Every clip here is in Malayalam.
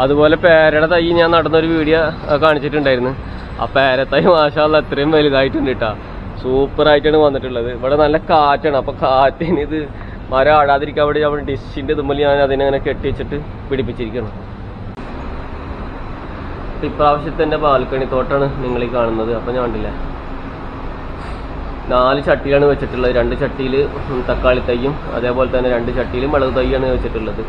അതുപോലെ പേരയുടെ തൈ ഞാൻ നടന്നൊരു വീഡിയോ കാണിച്ചിട്ടുണ്ടായിരുന്നു. ആ പേരത്തൈ മാഷാല്ല അത്രയും വലുതായിട്ടുണ്ട് കേട്ടാ. സൂപ്പർ ആയിട്ടാണ് വന്നിട്ടുള്ളത്. ഇവിടെ നല്ല കാറ്റാണ്. അപ്പൊ കാറ്റിന് ഇത് മരം ആടാതിരിക്കാൻ വേണ്ടി അവിടെ ഡിഷിന്റെ തുമ്മൽ ഞാൻ അതിനെ അങ്ങനെ കെട്ടി വെച്ചിട്ട് പിടിപ്പിച്ചിരിക്കണം എന്റെ ബാൽക്കണി തോട്ടാണ് നിങ്ങൾ ഈ കാണുന്നത്. അപ്പൊ ഞാൻ കണ്ടില്ല? നാല് ചട്ടിയാണ് വെച്ചിട്ടുള്ളത്. രണ്ട് ചട്ടിയിൽ തക്കാളി തൈയും അതേപോലെ തന്നെ രണ്ട് ചട്ടിയിൽ മുളക് തൈയാണ് വെച്ചിട്ടുള്ളത്.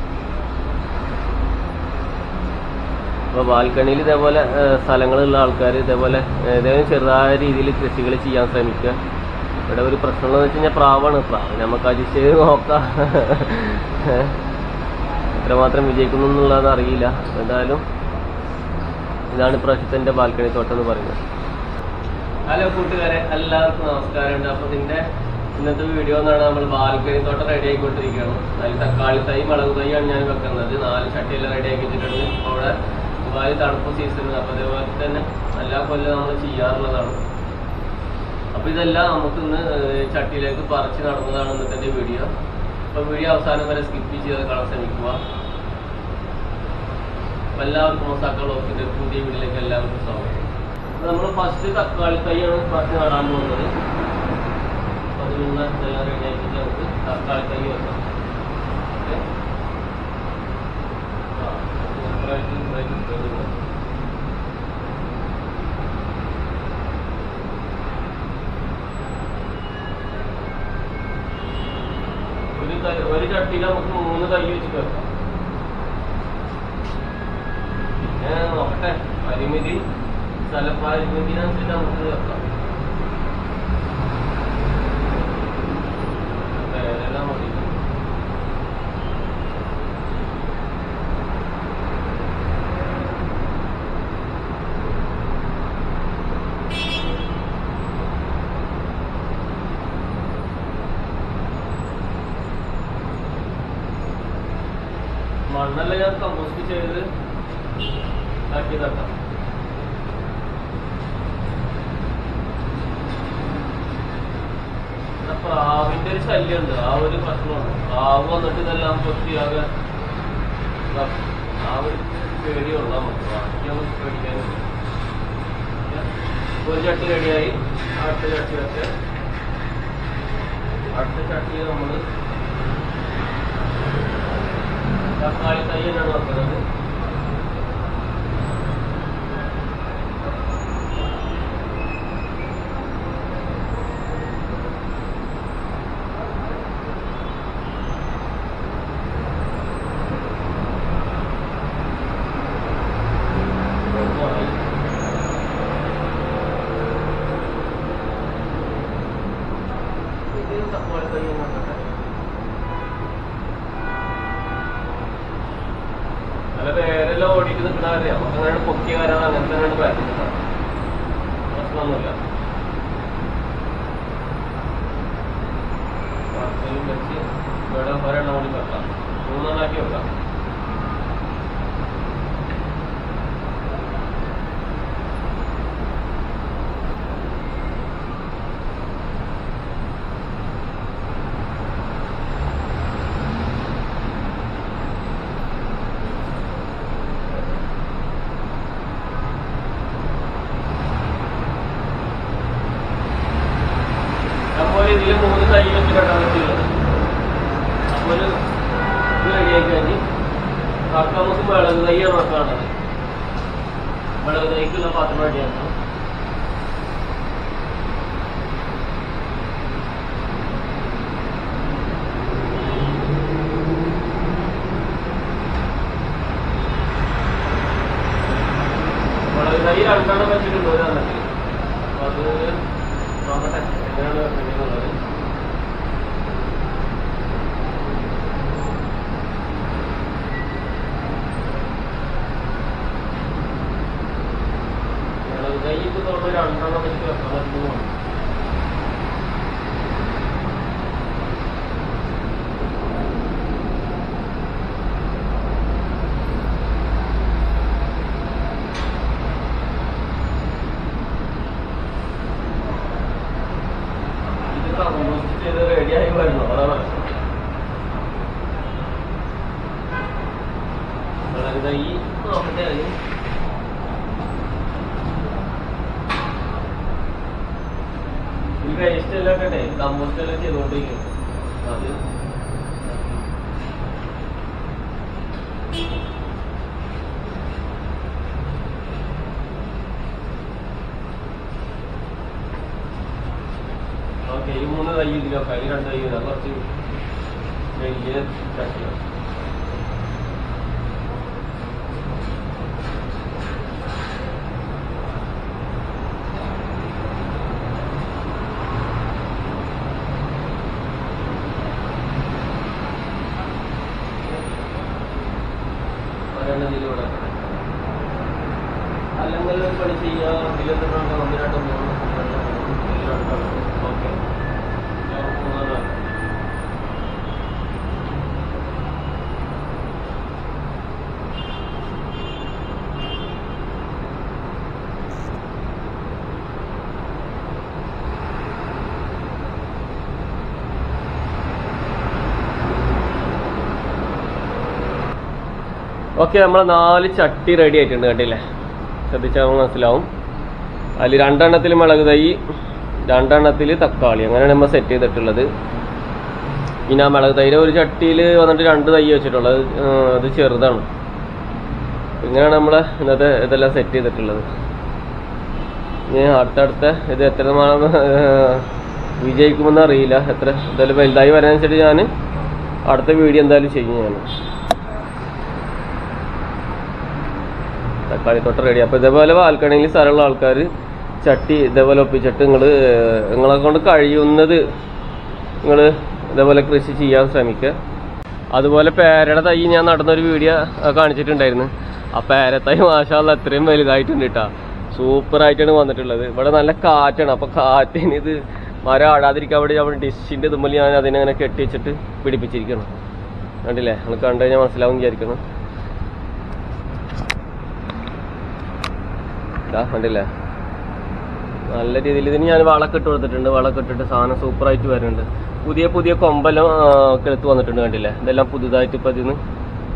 അപ്പോൾ ബാൽക്കണിയിൽ ഇതേപോലെ സ്ഥലങ്ങളുള്ള ആൾക്കാർ ഇതേപോലെ ഏതെങ്കിലും ചെറുതായ രീതിയിൽ കൃഷികൾ ചെയ്യാൻ ശ്രമിക്കുക. ഇവിടെ ഒരു പ്രശ്നം എന്ന് വെച്ച് കഴിഞ്ഞാൽ പ്രാവാണ്. പ്രാവ് നമുക്ക് അതിശയം നോക്കാം. എത്രമാത്രം വിജയിക്കുന്നു എന്നുള്ളത് അറിയില്ല. എന്തായാലും ഇതാണ് ഇപ്രാവശ്യത്തെ ബാൽക്കണി തോട്ടം എന്ന് പറയുന്നത്. ഹലോ കൂട്ടുകാരെ എല്ലാവർക്കും നമസ്കാരമുണ്ട് അപ്പോൾ നിന്റെ ഇന്നത്തെ വീഡിയോ എന്നാണ് നമ്മൾ ബാൽക്കണി തോട്ടം റെഡി ആയിക്കൊണ്ടിരിക്കുകയാണ്. അതിൽ തക്കാളി തൈ മുളക് തൈയാണ് ഞാൻ വെക്കുന്നത്. നാല് ചട്ടിയെല്ലാം റെഡി ആക്കി വെച്ചിട്ടുണ്ട് അവിടെ ദുബായ് തണുപ്പ് സീസൺ അപ്പൊ അതേപോലെ തന്നെ എല്ലാ കൊല്ലം നമ്മൾ ചെയ്യാറുള്ളതാണ്. അപ്പൊ ഇതെല്ലാം നമുക്ക് ഇന്ന് ചട്ടിയിലേക്ക് പറിച്ച് നടന്നതാണ് ഇന്നത്തെ വീഡിയോ അപ്പൊ വീഡിയോ അവസാനം വരെ സ്കിപ്പ് ചെയ്ത് കാണാൻ ശ്രമിക്കുക. അപ്പൊ എല്ലാവർക്കും മൊസാക്ക പുതിയ വീട്ടിലേക്ക് എല്ലാവർക്കും സ്വാഗതം. നമ്മൾ ഫസ്റ്റ് തക്കാളി തൈയാണ് പറിച്ച് നടാൻ പോകുന്നത്. അതിനുള്ള റെഡി നമുക്ക് തക്കാളി തൈ വെക്കാം ഓക്കേ? ആ, സൂപ്പറായിട്ട് ഇതായിട്ട് ഇട്ടിട്ടുണ്ട്. ഒരു തൈ ഒരു ചട്ടിയിൽ നമുക്ക് മൂന്ന് തൈ വെച്ചിട്ട് വെക്കാം പിന്നെ നോക്കട്ടെ പരിമിതി സ്ഥലപരിമിതിനനുസരിച്ച് നമുക്ക് വെക്കാം പേരെല്ലാം മതി മണ്ണെല്ലാം ഞാൻ കമ്പോസ്റ്റ് ചെയ്ത് ഇതാക്കി തട്ടാം ഇവിടെ പ്രാവിന്റെ ഒരു ശല്യമുണ്ട്. ആ ഒരു പ്രശ്നമാണ്. പ്രാവ് വന്നിട്ട് ഇതെല്ലാം വൃത്തിയാകെ. ആ ഒരു പേടിയുള്ള നമുക്ക് ബാക്കി നമുക്ക് പേടിക്കാനില്ല ഒരു ചട്ടി റെഡിയായി. അടുത്ത ചട്ടി വെച്ച് അടുത്ത ചട്ടിയെ നമ്മൾ Nereden bakıyorsunuz? ഇവിടെ ഒരെണ്ണം കൂടി വെക്കാം. വെക്കാം അപ്പോൾ ഇതിൽ മൂന്ന് തൈ വെച്ച് കെട്ടാൻ പറ്റുള്ളത് അപ്പോൾ ഇത് റെഡിയാക്കി കഴിഞ്ഞ് തൈയാണ് വെക്കാനുള്ളത് മുളക് തൈക്കുള്ള പാത്രം രണ്ടെണ്ണം വെച്ചിട്ടുണ്ട്? ഒരു അത് നോക്കട്ടെ എങ്ങനെയാണ് വെക്കേണ്ടതെന്നുള്ളത് മുളക് തൈ ഇത് തോന്നുന്നു രണ്ടെണ്ണം വെച്ചിട്ട് വെക്കാൻ പറ്റുന്നു ഇത് കമ്പോസ്റ്റ് ചെയ്ത് റെഡിയായി വരുന്നു അതാണ് പ്രശ്നം മുളക് തൈ നോക്കട്ടെ അതിന് ഈ വേസ്റ്റ് എല്ലാം ഒക്കെ കമ്പോസ്റ്റ് എല്ലാം ചെയ്തുകൊണ്ടിരിക്കും അത് ഓക്കെ ഈ മൂന്ന് തൈ ഇതിലൊക്കെ ഈ രണ്ട് തൈ ഇതാ കുറച്ച് വലിയ ചട്ടിയാണ് ഒരെണ്ണം ഇതിലൂടെ അല്ലെങ്കിൽ ഒരു പണി ചെയ്യുക ഇതിലെന്താണ് ഒന്ന് രണ്ട് മൂന്ന് ഓക്കെ മൂന്നാണ് ഓക്കെ നമ്മളെ നാല് ചട്ടി റെഡി ആയിട്ടുണ്ട് കണ്ടില്ലേ? ശ്രദ്ധിച്ചാൽ മനസ്സിലാവും. അതിൽ രണ്ടെണ്ണത്തിൽ മുളക് തൈ രണ്ടെണ്ണത്തിൽ തക്കാളി. അങ്ങനെയാണ് നമ്മൾ സെറ്റ് ചെയ്തിട്ടുള്ളത്. പിന്നെ മുളക് തൈര് ഒരു ചട്ടിയിൽ വന്നിട്ട് രണ്ട് തൈ വെച്ചിട്ടുള്ളത്. അത് ചെറുതാണ്. ഇങ്ങനെയാണ് നമ്മൾ ഇന്നത്തെ ഇതെല്ലാം സെറ്റ് ചെയ്തിട്ടുള്ളത്. ഇനി അടുത്തടുത്ത ഇത് എത്ര വിജയിക്കുമെന്ന് അറിയില്ല. എത്ര എന്തായാലും വലുതായി വരാനനുസരിച്ച് ഞാൻ അടുത്ത വീഡിയോ എന്തായാലും ചെയ്യും ഞാൻ തക്കാളി തൊട്ട റെഡി അപ്പോൾ ഇതേപോലെ ബാൽക്കണിയിൽ സ്ഥലമുള്ള ആൾക്കാർ ചട്ടി ഇതേപോലെ ഒപ്പിച്ചിട്ട് നിങ്ങൾ നിങ്ങളെ കൊണ്ട് കഴിയുന്നത് നിങ്ങൾ ഇതേപോലെ കൃഷി ചെയ്യാൻ ശ്രമിക്കുക. അതുപോലെ പേരയുടെ തൈ ഞാൻ നടന്നൊരു വീഡിയോ കാണിച്ചിട്ടുണ്ടായിരുന്നു. ആ പേരത്തൈ മാഷാല്ല അത്രയും വലുതായിട്ടുണ്ട് കേട്ടോ സൂപ്പറായിട്ടാണ് വന്നിട്ടുള്ളത്. ഇവിടെ നല്ല കാറ്റാണ്. അപ്പോൾ കാറ്റിന് ഇത് മരം ആടാതിരിക്കാൻ വേണ്ടി അവിടെ ഡിഷിന്റെ ഇതുമ്പോൾ ഞാൻ അതിനെ അങ്ങനെ കെട്ടിവെച്ചിട്ട് പിടിപ്പിച്ചിരിക്കണം. കണ്ടില്ലേ? നിങ്ങൾ കണ്ടു കഴിഞ്ഞാൽ മനസ്സിലാവും വിചാരിക്കണം. ഇതാ കണ്ടില്ലേ? നല്ല രീതിയിൽ ഇതിന് ഞാൻ വളമൊക്കെ ഇട്ട് കൊടുത്തിട്ടുണ്ട്. വളമൊക്കെ ഇട്ടിട്ട് സാധനം സൂപ്പറായിട്ട് വരുന്നുണ്ട്. പുതിയ പുതിയ കൊമ്പെല്ലാം കിളുത്ത് വന്നിട്ടുണ്ട് കണ്ടില്ലേ? ഇതെല്ലാം പുതുതായിട്ട് ഇപ്പം ഇതിന്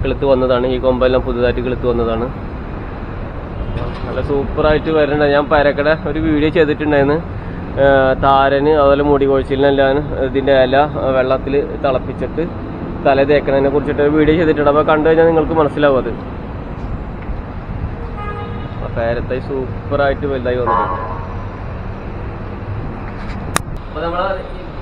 കിളുത്ത് വന്നതാണ്. ഈ കൊമ്പെല്ലാം പുതുതായിട്ട് കിളുത്ത് വന്നതാണ്. നല്ല സൂപ്പറായിട്ട് വരുന്നുണ്ട്. ഞാൻ പരക്കട ഒരു വീഡിയോ ചെയ്തിട്ടുണ്ടായിരുന്നു. താരന് അതുപോലെ മുടി കൊഴിച്ചിലിനെല്ലാം ഇതിന്റെ ഇല വെള്ളത്തിൽ തിളപ്പിച്ചിട്ട് തല തേക്കണതിനെ കുറിച്ചിട്ട് വീഡിയോ ചെയ്തിട്ടുണ്ട്. അപ്പോൾ കണ്ടു കഴിഞ്ഞാൽ നിങ്ങൾക്ക് മനസ്സിലാവും അത്. പേരത്തൈ സൂപ്പറായിട്ട് വലുതായി വന്നിട്ടുണ്ട്. അപ്പൊ നമ്മളെ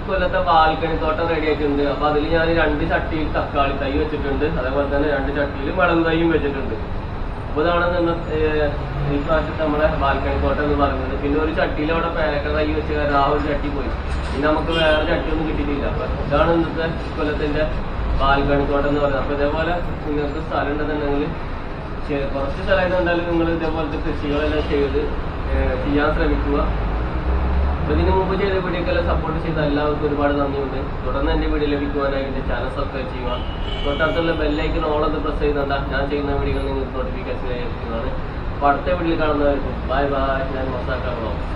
കൊല്ലത്തെ ബാൽക്കണി തോട്ടം റെഡി ആയിട്ടുണ്ട്. അപ്പൊ അതിൽ ഞാൻ രണ്ട് ചട്ടിയിൽ തക്കാളി തൈ വെച്ചിട്ടുണ്ട്. അതേപോലെ തന്നെ രണ്ട് ചട്ടിയിൽ മുളക് തൈയും വെച്ചിട്ടുണ്ട്. അപ്പൊ ഇതാണ് നിന്ന് ഈ പ്രാവശ്യത്തെ നമ്മുടെ ബാൽക്കണി തോട്ടം എന്ന് പറയുന്നത്. പിന്നെ ഒരു ചട്ടിയിൽ അവിടെ പേരക്ക തൈ വെച്ച് കാരണം ആ ഒരു ചട്ടി പോയി. പിന്നെ നമുക്ക് വേറെ ചട്ടിയൊന്നും കിട്ടിയിട്ടില്ല. അപ്പൊ ഇതാണ് ഇന്നത്തെ കൊല്ലത്തിന്റെ ബാൽക്കണി തോട്ടം എന്ന് പറയുന്നത്. അപ്പൊ ഇതേപോലെ നിങ്ങൾക്ക് സ്ഥലം ഉണ്ടെന്നുണ്ടെങ്കിൽ കുറച്ച് സ്ഥലം ഉണ്ടായാലും നിങ്ങൾ ഇതേപോലത്തെ കൃഷികളെല്ലാം ചെയ്ത് ചെയ്യാൻ ശ്രമിക്കുക. അപ്പൊ ഇതിന് മുമ്പ് ചെയ്ത വീഡിയോക്കെല്ലാം സപ്പോർട്ട് ചെയ്ത എല്ലാവർക്കും ഒരുപാട് നന്ദിയുണ്ട്. തുടർന്ന് എന്റെ വീഡിയോ ലഭിക്കുവാനായി എന്റെ ചാനൽ സബ്സ്ക്രൈബ് ചെയ്യുക. തൊട്ടടുത്തുള്ള ബെല്ലൈക്കൻ എന്ന് പ്രസ് ചെയ്യുന്നുണ്ട് ഞാൻ ചെയ്യുന്ന വീഡിയോകൾ നിങ്ങൾക്ക് നോട്ടിഫിക്കേഷൻ ലഭിക്കുന്നതാണ്. അപ്പൊ അടുത്ത വീഡിയോയിൽ കാണുന്നവർക്കും ബൈ ബൈ ഞാൻ മൊസാക്ക ബ്ലോഗ്സ്